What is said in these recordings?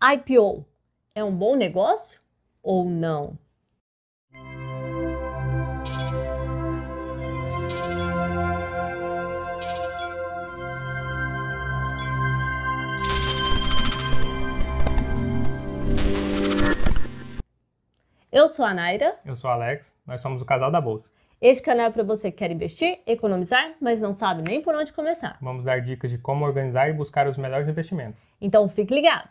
IPO é um bom negócio ou não? Eu sou a Naira. Eu sou o Alex. Nós somos o casal da Bolsa. Esse canal é para você que quer investir, economizar, mas não sabe nem por onde começar. Vamos dar dicas de como organizar e buscar os melhores investimentos. Então fique ligado.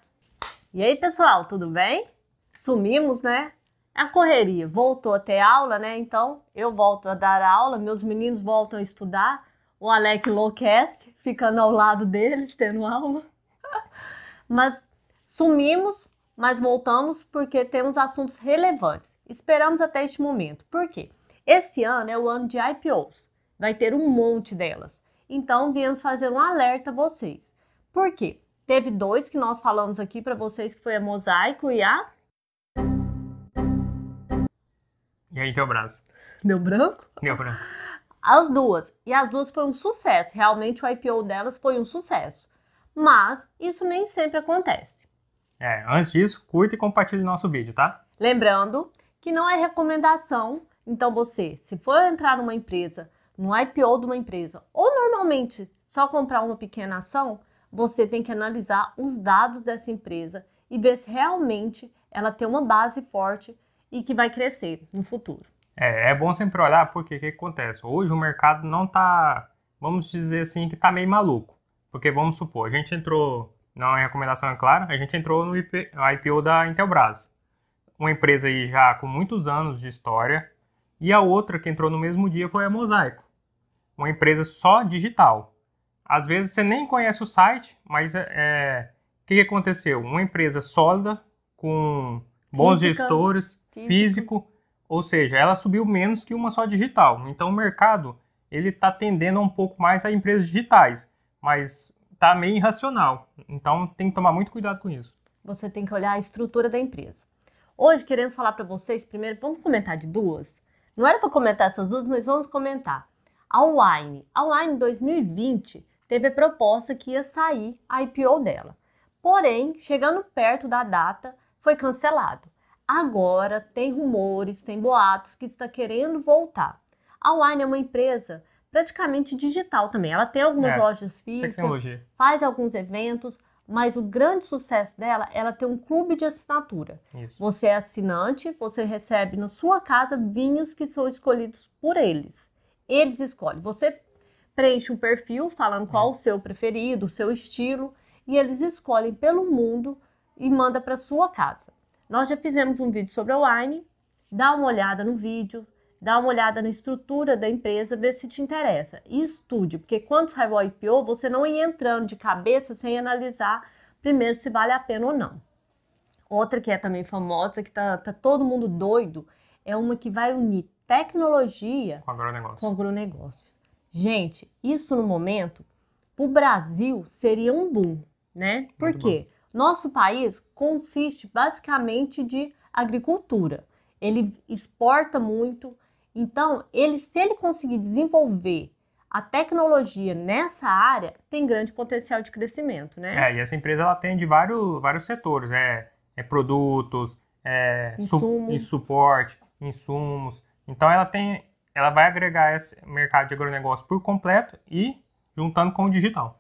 E aí, pessoal, tudo bem? Sumimos, né? A correria voltou a ter aula, né? Então eu volto a dar aula, meus meninos voltam a estudar, o Alex enlouquece, ficando ao lado deles, tendo aula. mas sumimos, mas voltamos porque temos assuntos relevantes. Esperamos até este momento. Por quê? Esse ano é o ano de IPOs. Vai ter um monte delas. Então, viemos fazer um alerta a vocês. Por quê? Teve dois que nós falamos aqui para vocês, que foi a Mosaico e a... E aí, teu braço? Deu branco? Deu branco. As duas. E as duas foi um sucesso. Realmente o IPO delas foi um sucesso. Mas isso nem sempre acontece. É, antes disso, curta e compartilhe nosso vídeo, tá? Lembrando que não é recomendação, então você, se for entrar numa empresa, no IPO de uma empresa, ou normalmente só comprar uma pequena ação, você tem que analisar os dados dessa empresa e ver se realmente ela tem uma base forte e que vai crescer no futuro. É, é bom sempre olhar porque o que, acontece? Hoje o mercado não tá, vamos dizer assim, que tá meio maluco. Porque vamos supor, a gente entrou não é recomendação, é claro, a gente entrou no IPO da Intelbras. Uma empresa aí já com muitos anos de história. E a outra que entrou no mesmo dia foi a Mosaico. Uma empresa só digital. Às vezes você nem conhece o site, mas é, é o que, que aconteceu? Uma empresa sólida, com bons Física, gestores, físico. físico, ou seja, ela subiu menos que uma só digital. Então o mercado ele está tendendo um pouco mais a empresas digitais, mas tá meio irracional. Então tem que tomar muito cuidado com isso. Você tem que olhar a estrutura da empresa. Hoje queremos falar para vocês, primeiro, vamos comentar de duas. Não era para comentar essas duas, mas vamos comentar. A Wine. A Wine 2020 teve a proposta que ia sair a IPO dela. Porém, chegando perto da data, foi cancelado. Agora tem rumores, tem boatos que está querendo voltar. A Wine é uma empresa praticamente digital também. Ela tem algumas é, lojas físicas, tecnologia. faz alguns eventos, mas o grande sucesso dela, ela tem um clube de assinatura. Isso. Você é assinante, você recebe na sua casa vinhos que são escolhidos por eles. Eles escolhem. Você preenche um perfil falando qual Isso. o seu preferido, o seu estilo, e eles escolhem pelo mundo e manda para sua casa. Nós já fizemos um vídeo sobre a Wine, dá uma olhada no vídeo, dá uma olhada na estrutura da empresa, vê se te interessa e estude, porque quando sai o IPO, você não ia entrando de cabeça sem analisar primeiro se vale a pena ou não. Outra que é também famosa, que tá, tá todo mundo doido, é uma que vai unir tecnologia com agronegócio. Com agronegócio. Gente, isso no momento, para o Brasil, seria um boom, né? Por Muito quê? Bom. Nosso país consiste basicamente de agricultura. Ele exporta muito, então, ele, se ele conseguir desenvolver a tecnologia nessa área, tem grande potencial de crescimento, né? É, e essa empresa ela tem de vários, vários setores, é, é produtos, é Insumo. su, suporte, insumos. Então ela tem, ela vai agregar esse mercado de agronegócio por completo e juntando com o digital.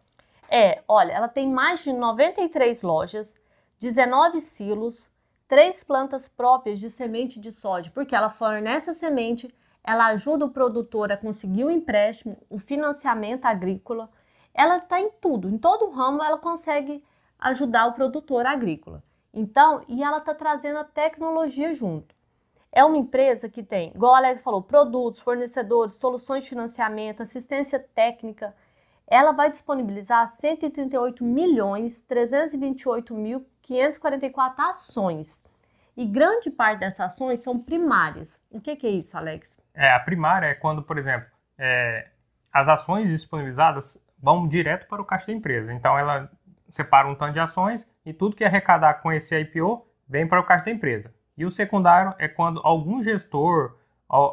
É, olha, ela tem mais de 93 lojas, 19 silos, três plantas próprias de semente de soja, porque ela fornece a semente ela ajuda o produtor a conseguir o empréstimo, o financiamento agrícola. Ela está em tudo, em todo o ramo ela consegue ajudar o produtor agrícola. Então, e ela está trazendo a tecnologia junto. É uma empresa que tem, igual a Alex falou, produtos, fornecedores, soluções de financiamento, assistência técnica. Ela vai disponibilizar 138 milhões 328 mil 544 ações. E grande parte dessas ações são primárias. O que, que é isso, Alex? É, a primária é quando, por exemplo, é, as ações disponibilizadas vão direto para o caixa da empresa. Então ela separa um tanto de ações e tudo que arrecadar com esse IPO vem para o caixa da empresa. E o secundário é quando algum gestor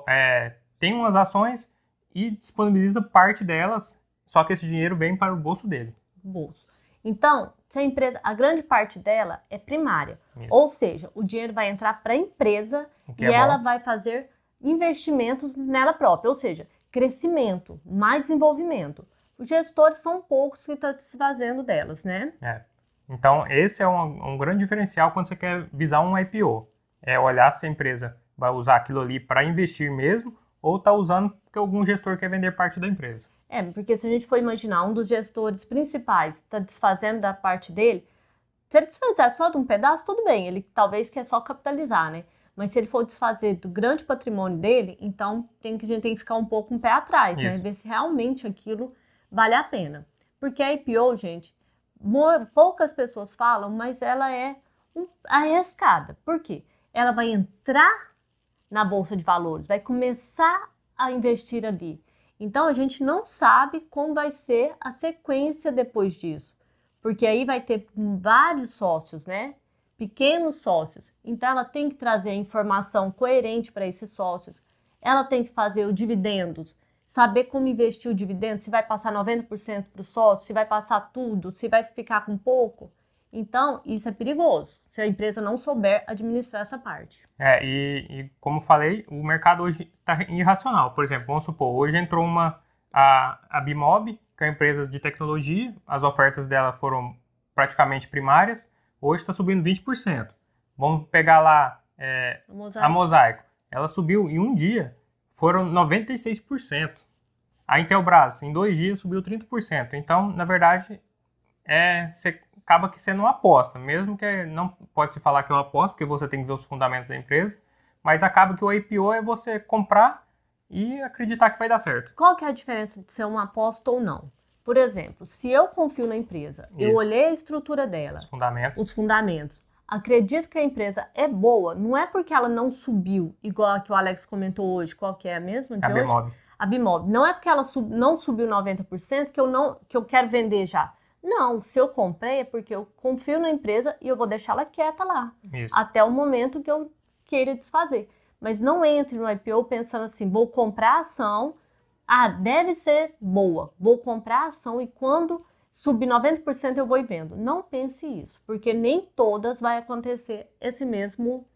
é, tem umas ações e disponibiliza parte delas, só que esse dinheiro vem para o bolso dele. Bolso. Então, se a empresa, a grande parte dela é primária. Isso. Ou seja, o dinheiro vai entrar para a empresa e é ela bom. vai fazer investimentos nela própria, ou seja, crescimento, mais desenvolvimento. Os gestores são poucos que estão se fazendo delas, né? É. Então, esse é um, um grande diferencial quando você quer visar um IPO. É olhar se a empresa vai usar aquilo ali para investir mesmo ou está usando porque algum gestor quer vender parte da empresa. É, porque se a gente for imaginar um dos gestores principais está desfazendo da parte dele, se ele desfazer só de um pedaço, tudo bem, ele talvez quer só capitalizar, né? Mas se ele for desfazer do grande patrimônio dele, então tem que, a gente tem que ficar um pouco um pé atrás, né? Isso. Ver se realmente aquilo vale a pena. Porque a IPO, gente, poucas pessoas falam, mas ela é arriscada. Por quê? Ela vai entrar na bolsa de valores, vai começar a investir ali. Então a gente não sabe como vai ser a sequência depois disso, porque aí vai ter vários sócios, né? Pequenos sócios. Então ela tem que trazer a informação coerente para esses sócios. Ela tem que fazer o dividendos, saber como investir o dividendo, se vai passar 90% para o sócio, se vai passar tudo, se vai ficar com pouco. Então, isso é perigoso, se a empresa não souber administrar essa parte. É, e, e como falei, o mercado hoje está irracional. Por exemplo, vamos supor, hoje entrou uma a, a Bimob, que é uma empresa de tecnologia, as ofertas dela foram praticamente primárias, hoje está subindo 20%. Vamos pegar lá é, Vamos a Mosaico, ela subiu em um dia, foram 96%. A Intelbras, em dois dias, subiu 30%. Então, na verdade, é, você acaba que sendo uma aposta, mesmo que não pode se falar que é uma aposta, porque você tem que ver os fundamentos da empresa, mas acaba que o IPO é você comprar e acreditar que vai dar certo. Qual que é a diferença de ser uma aposta ou não? Por exemplo, se eu confio na empresa, eu Isso. olhei a estrutura dela, Os fundamentos. os fundamentos, acredito que a empresa é boa, não é porque ela não subiu, igual a que o Alex comentou hoje, qual que é a mesma de A hoje? Bimob. A Bimob. Não é porque ela sub- não subiu 90% que eu, não, que eu quero vender já. Não, se eu comprei é porque eu confio na empresa e eu vou deixar ela quieta lá Isso. até o momento que eu queira desfazer. Mas não entre no IPO pensando assim, vou comprar a ação, ah, deve ser boa, vou comprar a ação e quando subir 90% eu vou e vendo. Não pense isso, porque nem todas vai acontecer esse mesmo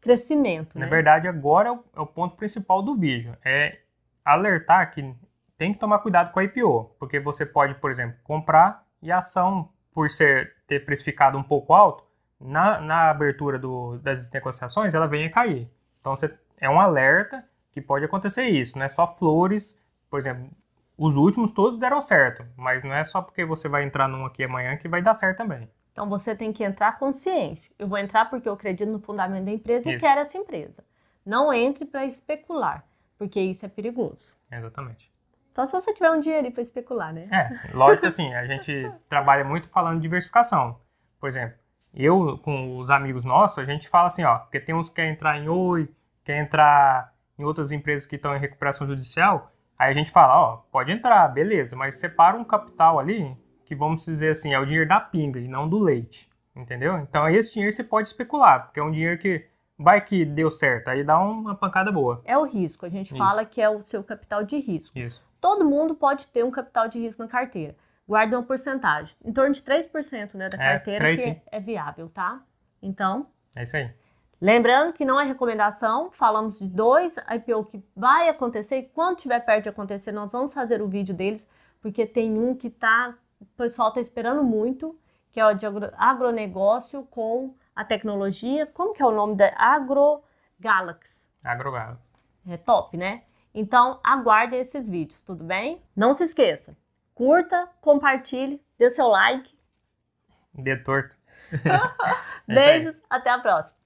crescimento, Na né? verdade, agora é o, é o ponto principal do vídeo. É alertar que tem que tomar cuidado com a IPO. Porque você pode, por exemplo, comprar e a ação, por ser ter precificado um pouco alto, na, na abertura do, das negociações, ela vem a cair. Então, você, é um alerta que pode acontecer isso. Não é só flores. Por exemplo, os últimos todos deram certo. Mas não é só porque você vai entrar num aqui amanhã que vai dar certo também. Então você tem que entrar consciente. Eu vou entrar porque eu acredito no fundamento da empresa e Isso. quero essa empresa. Não entre para especular, porque isso é perigoso. Exatamente. Só se você tiver um dinheiro para especular, né? É, lógico assim, a gente trabalha muito falando de diversificação. Por exemplo, eu com os amigos nossos, a gente fala assim, ó, porque tem uns que quer entrar em Oi, quer entrar em outras empresas que estão em recuperação judicial, aí a gente fala, ó, pode entrar, beleza, mas separa um capital ali, que vamos dizer assim, é o dinheiro da pinga e não do leite, entendeu? Então esse dinheiro você pode especular, porque é um dinheiro que vai que deu certo, aí dá uma pancada boa. É o risco. A gente Isso. fala que é o seu capital de risco. Isso. Todo mundo pode ter um capital de risco na carteira. Guarde uma porcentagem, em torno de 3% né, da É, carteira três, que sim. é viável, tá? Então, É isso aí. Lembrando que não é recomendação, falamos de dois IPO que vai acontecer e quando tiver perto de acontecer, nós vamos fazer o vídeo deles, porque tem um que tá, o pessoal tá esperando muito, que é o de agro- agronegócio com a tecnologia. Como que é o nome da AgroGalaxy? Agrogado. É top, né? Então, aguardem esses vídeos, tudo bem? Não se esqueça, curta, compartilhe, dê seu like. Dedo torto. É. Beijos, até a próxima.